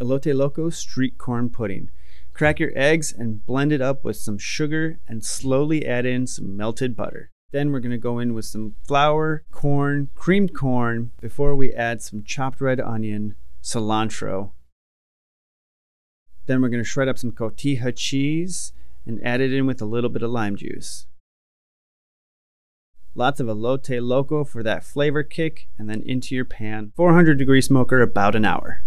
Elote Loco Street Corn Pudding. Crack your eggs and blend it up with some sugar and slowly add in some melted butter. Then we're going to go in with some flour, corn, creamed corn before we add some chopped red onion, cilantro. Then we're going to shred up some cotija cheese and add it in with a little bit of lime juice. Lots of elote loco for that flavor kick and then into your pan. 400 degree smoker about an hour.